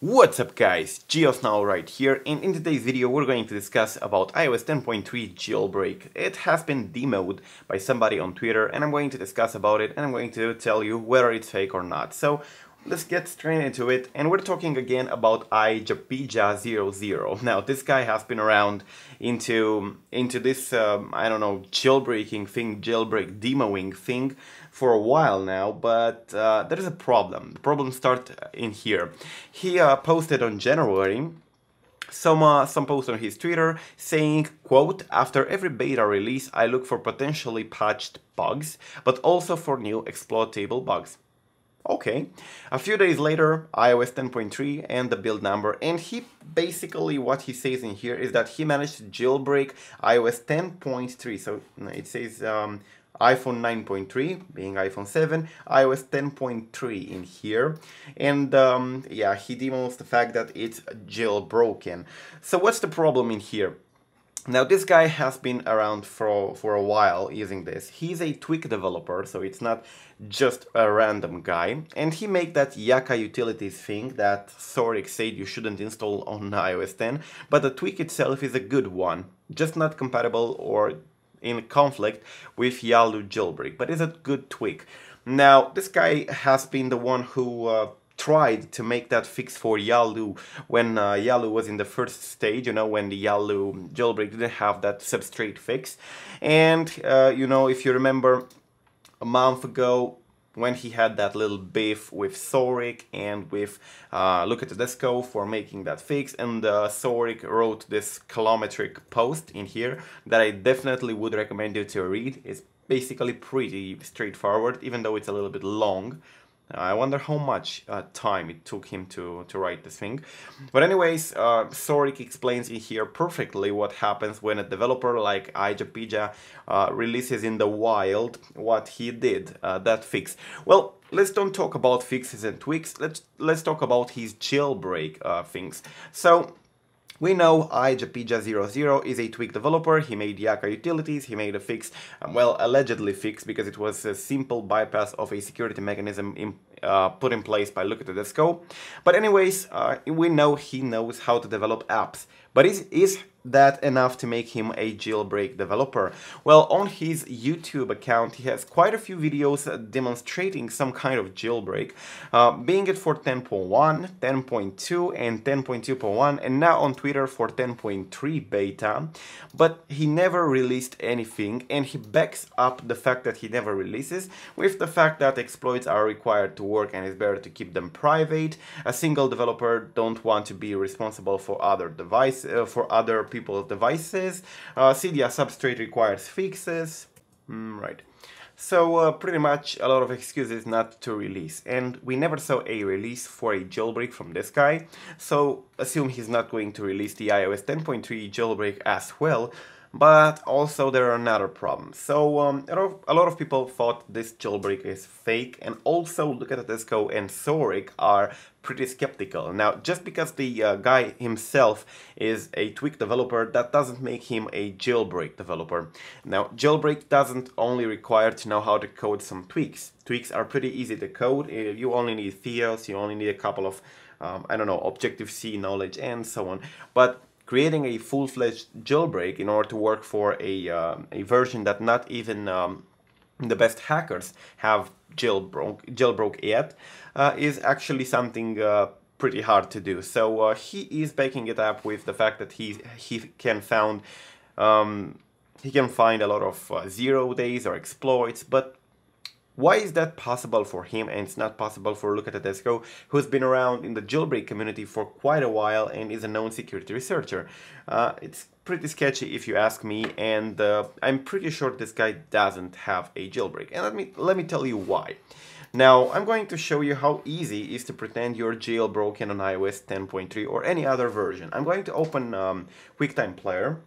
What's up guys, GeoSnow right here and in today's video we're going to discuss about iOS 10.3 jailbreak. It has been demoed by somebody on Twitter and I'm going to discuss about it and I'm going to tell you whether it's fake or not. So let's get straight into it and we're talking again about iJapija00. Now this guy has been around into into this um, I don't know jailbreaking thing, jailbreak demoing thing for a while now, but uh, there is a problem. The problem starts in here. He uh, posted on January some uh, some post on his Twitter saying, quote, after every beta release I look for potentially patched bugs, but also for new exploitable bugs. Okay. A few days later, iOS 10.3 and the build number, and he basically what he says in here is that he managed to jailbreak iOS 10.3. So it says um, iPhone 9.3 being iPhone 7, iOS 10.3 in here, and um, yeah, he demos the fact that it's jailbroken. So what's the problem in here? Now this guy has been around for, for a while using this. He's a Tweak developer, so it's not just a random guy. And he made that Yucca utilities thing that Saurik said you shouldn't install on iOS 10, but the Tweak itself is a good one, just not compatible or in conflict with Yalu jailbreak, but it's a good tweak. Now, this guy has been the one who uh, tried to make that fix for Yalu when uh, Yalu was in the first stage, you know, when the Yalu jailbreak didn't have that substrate fix. And, uh, you know, if you remember, a month ago, when he had that little beef with Saurik and with uh, Luca Todesco for making that fix and uh, Saurik wrote this kilometric post in here that I definitely would recommend you to read. It's basically pretty straightforward even though it's a little bit long I wonder how much uh, time it took him to, to write this thing. But anyways, uh, Saurik explains in here perfectly what happens when a developer like iJapija uh, releases in the wild what he did, uh, that fix. Well, let's don't talk about fixes and tweaks, let's, let's talk about his jailbreak uh, things. So, we know iJapija00 is a Tweak developer, he made Yucca utilities, he made a fix, um, well, allegedly fix because it was a simple bypass of a security mechanism in, uh, put in place by Luca Todesco. But anyways, uh, we know he knows how to develop apps. But is, is that enough to make him a jailbreak developer? Well, on his YouTube account, he has quite a few videos demonstrating some kind of jailbreak, uh, being it for 10.1, 10.2, and 10.2.1, and now on Twitter for 10.3 beta, but he never released anything, and he backs up the fact that he never releases with the fact that exploits are required to work and it's better to keep them private. A single developer don't want to be responsible for other devices, uh, for other people's devices. Uh, Cydia substrate requires fixes. Mm, right. So uh, pretty much a lot of excuses not to release. And we never saw a release for a jailbreak from this guy. So assume he's not going to release the iOS 10.3 jailbreak as well but also there are another problems. So um, a lot of people thought this jailbreak is fake and also Luca Todesco and Saurik are pretty skeptical. Now, just because the uh, guy himself is a Tweak developer, that doesn't make him a jailbreak developer. Now, jailbreak doesn't only require to know how to code some tweaks. Tweaks are pretty easy to code. Uh, you only need Theos, you only need a couple of, um, I don't know, Objective-C knowledge and so on. But creating a full-fledged jailbreak in order to work for a, uh, a version that not even um, the best hackers have jailbroke, jailbroke yet uh, is actually something uh, pretty hard to do. So uh, he is backing it up with the fact that he he can found um, he can find a lot of uh, zero days or exploits, but why is that possible for him and it's not possible for Luca Todesco, who's been around in the jailbreak community for quite a while and is a known security researcher? Uh, it's pretty sketchy if you ask me, and uh, I'm pretty sure this guy doesn't have a jailbreak. And let me, let me tell you why. Now, I'm going to show you how easy it is to pretend you're jailbroken on iOS 10.3 or any other version. I'm going to open um, QuickTime Player.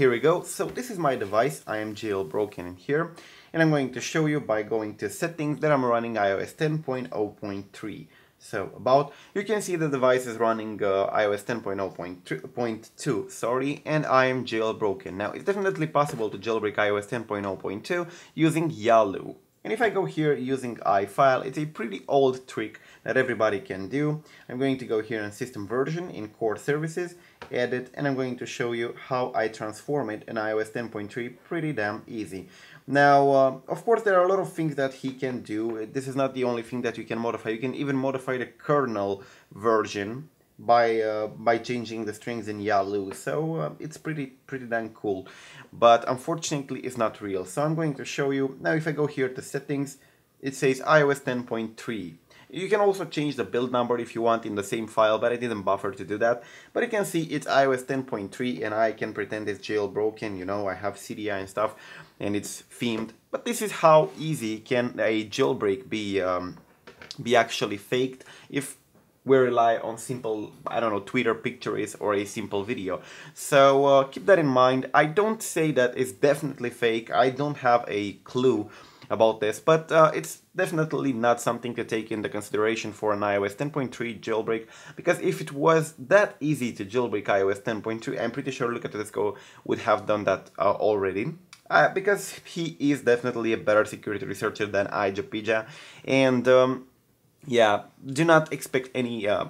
Here we go. So this is my device. I am jailbroken in here and I'm going to show you by going to settings that I'm running iOS 10.0.3. So about, you can see the device is running uh, iOS 10.0.2, sorry, and I am jailbroken. Now, it's definitely possible to jailbreak iOS 10.0.2 using Yalu. And if I go here using iFile, it's a pretty old trick that everybody can do. I'm going to go here in system version in core services, edit, and I'm going to show you how I transform it in iOS 10.3 pretty damn easy. Now, uh, of course, there are a lot of things that he can do. This is not the only thing that you can modify. You can even modify the kernel version by uh, by changing the strings in Yalu. So uh, it's pretty pretty damn cool. But unfortunately, it's not real. So I'm going to show you now. If I go here to settings, it says iOS 10.3. You can also change the build number if you want in the same file, but I didn't buffer to do that. But you can see it's iOS 10.3 and I can pretend it's jailbroken, you know, I have Cydia and stuff and it's themed. But this is how easy can a jailbreak be, um, be actually faked if we rely on simple, I don't know, Twitter pictures or a simple video. So uh, keep that in mind. I don't say that it's definitely fake. I don't have a clue about this, but uh, it's definitely not something to take into consideration for an iOS 10.3 jailbreak, because if it was that easy to jailbreak iOS 10.3, I'm pretty sure Go would have done that uh, already. Uh, because he is definitely a better security researcher than iJapija, and um, yeah, do not expect any uh,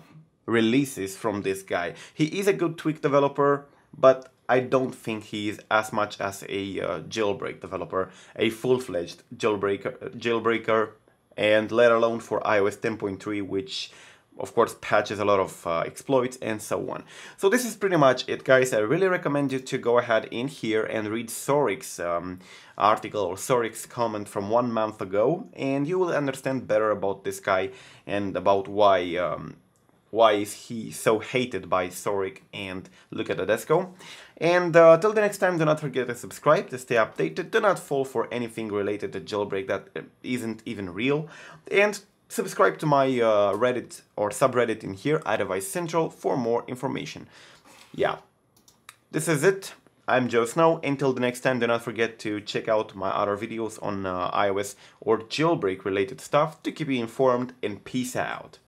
releases from this guy. He is a good tweak developer, but I don't think he is as much as a uh, jailbreak developer, a full-fledged jailbreaker, jailbreaker, and let alone for iOS 10.3, which of course patches a lot of uh, exploits and so on. So this is pretty much it guys, I really recommend you to go ahead in here and read Saurik's um, article or Saurik's comment from one month ago and you will understand better about this guy and about why um, why is he so hated by Saurik and Luca Todesco. And uh, till the next time, do not forget to subscribe to stay updated. Do not fall for anything related to jailbreak that uh, isn't even real. And subscribe to my uh, Reddit or subreddit in here, iDevice Central, for more information. Yeah, this is it. I'm GeoSnow. Until the next time, do not forget to check out my other videos on uh, iOS or jailbreak related stuff to keep you informed and peace out.